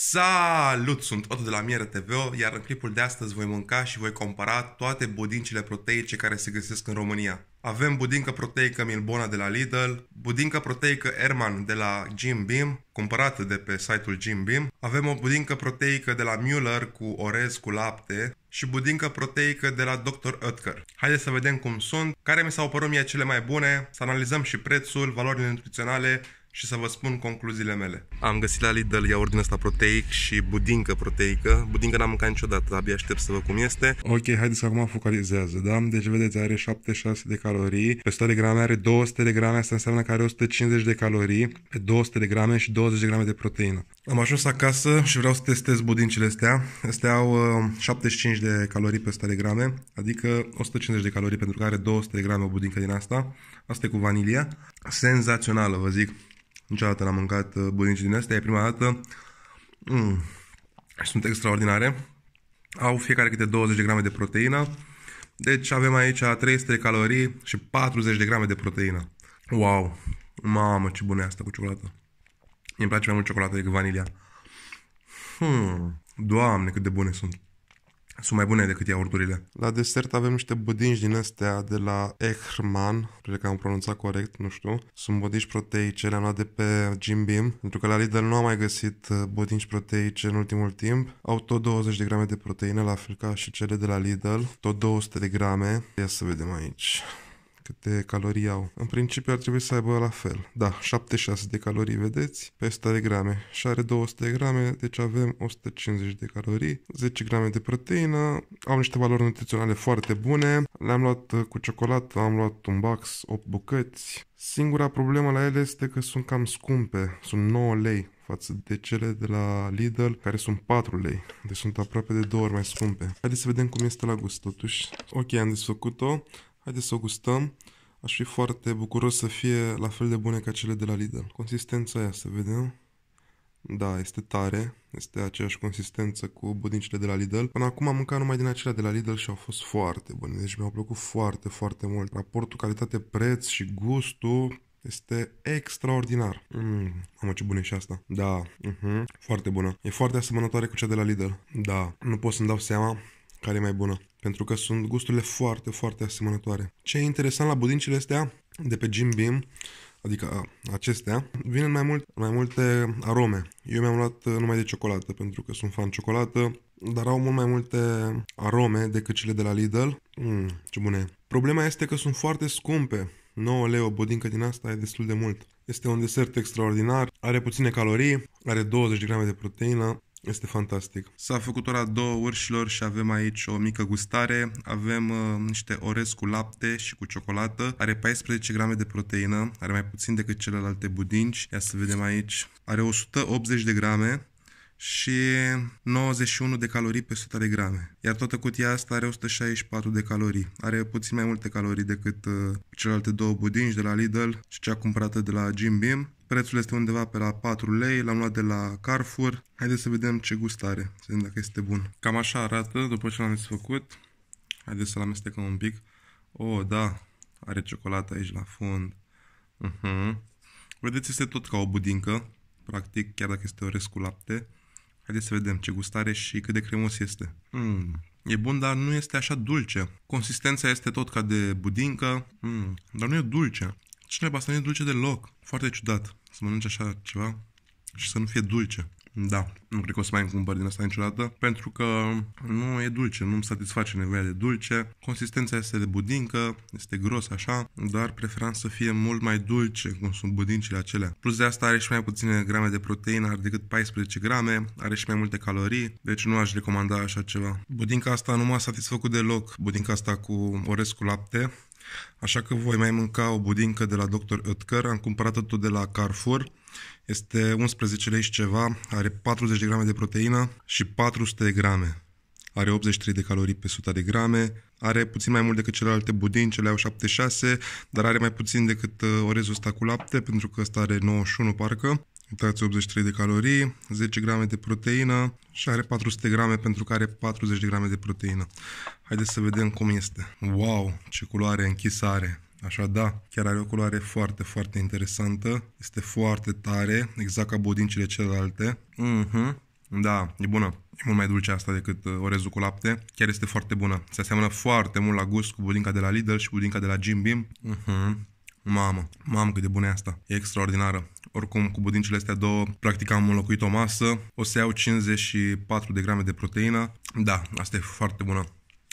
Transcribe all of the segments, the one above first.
Salut! Sunt Otto de la Miere TV, iar în clipul de astăzi voi mânca și voi compara toate budincile proteice care se găsesc în România. Avem budincă proteică Milbona de la Lidl, budincă proteică Erman de la Jim Beam, cumpărată de pe site-ul Jim Beam. Avem o budincă proteică de la Müller cu orez cu lapte și budincă proteică de la Dr. Oetker. Haideți să vedem cum sunt, care mi s-au părut mie cele mai bune, să analizăm și prețul, valorile nutriționale și să vă spun concluziile mele. Am găsit la Lidl iaurt din ăsta proteic și budincă proteică. Budincă n-am mâncat niciodată, abia aștept să văd cum este. Ok, haideți că acum focalizează, da? Deci vedeți, are 76 de calorii, pe 100 de grame are 200 de grame, asta înseamnă că are 150 de calorii, pe 200 de grame și 20 de grame de proteină. Am ajuns acasă și vreau să testez budincile astea. Astea au uh, 75 de calorii pe 100 de grame, adică 150 de calorii pentru că are 200 de grame o budincă din asta. Asta e cu vanilia. Senzațională, vă zic. Niciodată n-am mâncat uh, budici din astea, e prima dată. Mm. Sunt extraordinare. Au fiecare câte 20 de grame de proteină. Deci avem aici 300 de calorii și 40 de grame de proteină. Wow! Mamă, ce bună e asta cu ciocolată. Îmi place mai mult ciocolată decât vanilia. Hmm. Doamne, cât de bune sunt. Sunt mai bune decât iaurturile. La desert avem niște budinci din astea de la Echman, cred că am pronunțat corect, nu știu. Sunt budinci proteice, le-am luat de pe Jim Beam, pentru că la Lidl nu am mai găsit uh, budinci proteice în ultimul timp. Au tot 20 de grame de proteină, la fel ca și cele de la Lidl, tot 200 de grame. Ia să vedem aici câte calorii au. În principiu ar trebui să aibă la fel. Da, 76 de calorii, vedeți, pe 100 de grame. Și are 200 de grame, deci avem 150 de calorii, 10 grame de proteină, au niște valori nutriționale foarte bune. Le-am luat uh, cu ciocolată, am luat un box, 8 bucăți. Singura problemă la ele este că sunt cam scumpe, sunt 9 lei față de cele de la Lidl, care sunt 4 lei. Deci sunt aproape de două ori mai scumpe. Haideți să vedem cum este la gust totuși. Ok, am desfăcut-o. Haideți să o gustăm. Aș fi foarte bucuros să fie la fel de bune ca cele de la Lidl. Consistența aia, să vedem. Da, este tare. Este aceeași consistență cu budincile de la Lidl. Până acum am mâncat numai din acelea de la Lidl și au fost foarte bune. Deci mi-au plăcut foarte, foarte mult. Raportul calitate-preț și gustul este extraordinar. Mm, mamă, ce bună e și asta. Da, uh-huh, foarte bună. E foarte asemănătoare cu cea de la Lidl. Da, nu pot să-mi dau seama care e mai bună. Pentru că sunt gusturile foarte, foarte asemănătoare. Ce e interesant la budincile astea de pe Jim Beam, adică acestea, vin în mai, mult, mai multe arome. Eu mi-am luat uh, numai de ciocolată, pentru că sunt fan ciocolată, dar au mult mai multe arome decât cele de la Lidl. Mm, ce bune Problema este că sunt foarte scumpe. 9 lei o budincă din asta e destul de mult. Este un desert extraordinar, are puține calorii, are 20 de grame de proteină, este fantastic. S-a făcut ora două urșilor și avem aici o mică gustare. Avem uh, niște orez cu lapte și cu ciocolată. Are 14 grame de proteină, are mai puțin decât celelalte budinci. Ia să vedem aici. Are 180 de grame și 91 de calorii pe 100 de grame. Iar toată cutia asta are 164 de calorii. Are puțin mai multe calorii decât uh, celelalte două budinci de la Lidl și cea cumpărată de la Jim Beam. Prețul este undeva pe la 4 lei, l-am luat de la Carrefour. Haideți să vedem ce gust are, să vedem dacă este bun. Cam așa arată după ce l-am desfăcut. Haideți să-l amestecăm un pic. Oh, da, are ciocolată aici la fund. Uh-huh. Vedeți, este tot ca o budincă, practic, chiar dacă este orez cu lapte. Haideți să vedem ce gustare și cât de cremos este. Mm. E bun, dar nu este așa dulce. Consistența este tot ca de budincă, mm. dar nu e dulce. Cine asta nu e dulce deloc. Foarte ciudat să mănânci așa ceva și să nu fie dulce. Da, nu cred că o să mai cumpăr din asta niciodată, pentru că nu e dulce, nu-mi satisface nevoia de dulce. Consistența este de budincă, este gros așa, dar preferam să fie mult mai dulce, cum sunt budincile acelea. Plus de asta are și mai puține grame de proteină, are decât 14 grame, are și mai multe calorii, deci nu aș recomanda așa ceva. Budinca asta nu m-a satisfăcut deloc, budinca asta cu orez cu lapte, Așa că voi mai mânca o budincă de la Dr. Oetker, am cumpărat-o tot de la Carrefour. Este 11 lei și ceva, are 40 de grame de proteină și 400 de grame. Are 83 de calorii pe 100 de grame, are puțin mai mult decât celelalte budini, cele au 76, dar are mai puțin decât uh, orezul ăsta cu lapte, pentru că ăsta are 91 parcă. Uitați, 83 de calorii, 10 grame de proteină și are 400 grame pentru că are 40 de grame de proteină. Haideți să vedem cum este. Wow, ce culoare închisă are! Așa da, chiar are o culoare foarte, foarte interesantă. Este foarte tare, exact ca bodincile celelalte. Uh-huh. Da, e bună. E mult mai dulce asta decât uh, orezul cu lapte. Chiar este foarte bună. Se aseamănă foarte mult la gust cu budinca de la Lidl și budinca de la Jim Beam. Uh-huh. Mamă, mamă cât de bună e asta. E extraordinară. Oricum, cu budincile astea două, practic am înlocuit o masă. O să iau 54 de grame de proteină. Da, asta e foarte bună.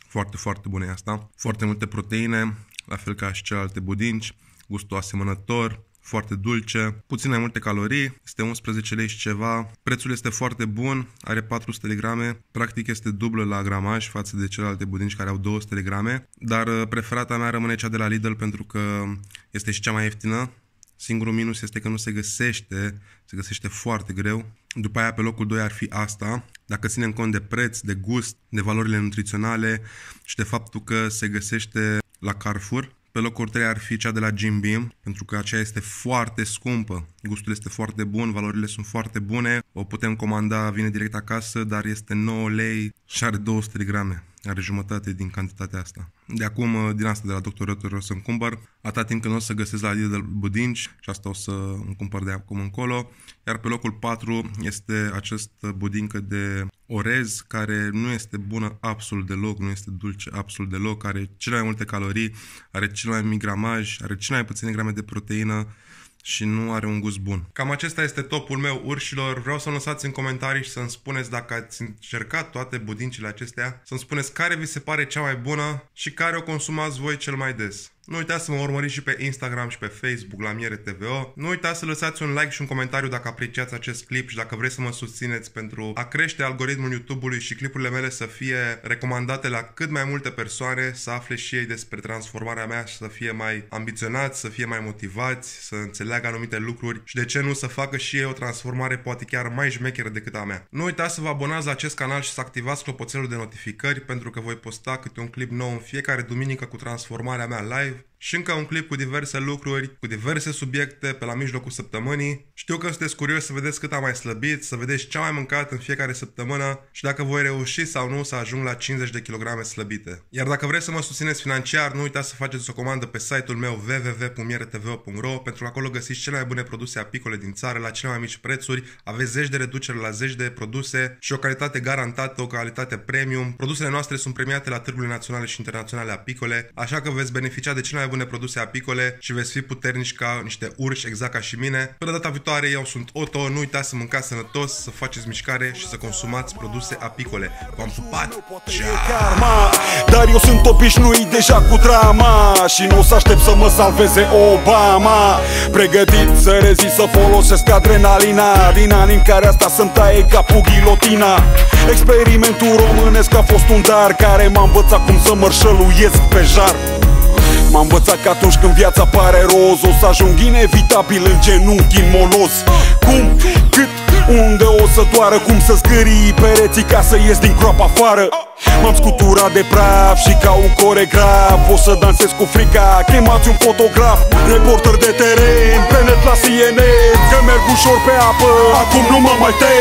Foarte, foarte bună e asta. Foarte multe proteine, la fel ca și celelalte budinci. Gustul asemănător, foarte dulce, puțin mai multe calorii, este 11 lei și ceva. Prețul este foarte bun, are 400 de grame, practic este dublă la gramaj față de celelalte budinci care au 200 de grame, dar uh, preferata mea rămâne cea de la Lidl pentru că este și cea mai ieftină. Singurul minus este că nu se găsește, se găsește foarte greu. După aia pe locul 2 ar fi asta, dacă ținem cont de preț, de gust, de valorile nutriționale și de faptul că se găsește la Carrefour, pe locul 3 ar fi cea de la Jim Beam, pentru că aceea este foarte scumpă. Gustul este foarte bun, valorile sunt foarte bune. O putem comanda, vine direct acasă, dar este 9 lei și are 200 de grame. Are jumătate din cantitatea asta. De acum, din asta de la Dr. Rötter o să-mi cumpăr, atâta timp când o să găsesc la Lidl budinci și asta o să îmi cumpăr de acum încolo. Iar pe locul 4 este acest budincă de orez care nu este bună absolut deloc, nu este dulce absolut deloc, are cele mai multe calorii, are cel mai mic gramaj, are cele mai puține grame de proteină și nu are un gust bun. Cam acesta este topul meu, urșilor. Vreau să lăsați în comentarii și să-mi spuneți dacă ați încercat toate budincile acestea, să-mi spuneți care vi se pare cea mai bună și care o consumați voi cel mai des. Nu uitați să mă urmăriți și pe Instagram și pe Facebook la Miere TVO. Nu uitați să lăsați un like și un comentariu dacă apreciați acest clip și dacă vreți să mă susțineți pentru a crește algoritmul YouTube-ului și clipurile mele să fie recomandate la cât mai multe persoane, să afle și ei despre transformarea mea și să fie mai ambiționați, să fie mai motivați, să înțeleagă anumite lucruri și de ce nu să facă și ei o transformare poate chiar mai șmecheră decât a mea. Nu uitați să vă abonați la acest canal și să activați clopoțelul de notificări pentru că voi posta câte un clip nou în fiecare duminică cu transformarea mea live with și încă un clip cu diverse lucruri, cu diverse subiecte pe la mijlocul săptămânii. Știu că sunteți curios să vedeți cât am mai slăbit, să vedeți ce am mai mâncat în fiecare săptămână și dacă voi reuși sau nu să ajung la 50 de kg slăbite. Iar dacă vreți să mă susțineți financiar, nu uitați să faceți o comandă pe site-ul meu www.mieretv.ro pentru că acolo găsiți cele mai bune produse apicole din țară la cele mai mici prețuri, aveți zeci de reduceri la zeci de produse și o calitate garantată, o calitate premium. Produsele noastre sunt premiate la târgurile naționale și internaționale apicole, așa că veți beneficia de cele mai bune produse apicole și veți fi puternici ca niște urși, exact ca și mine. Până data viitoare, eu sunt Otto, nu uitați să mâncați sănătos, să faceți mișcare și să consumați produse apicole. V-am pupat! Ciao! Dar eu sunt obișnuit deja cu drama Și nu o să aștept să mă salveze Obama Pregătit să rezist să folosesc adrenalina Din anii în care asta să-mi taie capul ghilotina Experimentul românesc a fost un dar Care m-a învățat cum să mărșăluiesc pe jar M-a învățat că atunci când viața pare roz O să ajung inevitabil în genunchi în molos. Cum, cât, unde o să doară Cum să zgârii pereții ca să ies din groapa afară? M-am scuturat de praf și ca un coregraf O să dansez cu frica, chemați un fotograf Reporter de teren, pe net la CNN Că merg ușor pe apă, acum nu mă mai tem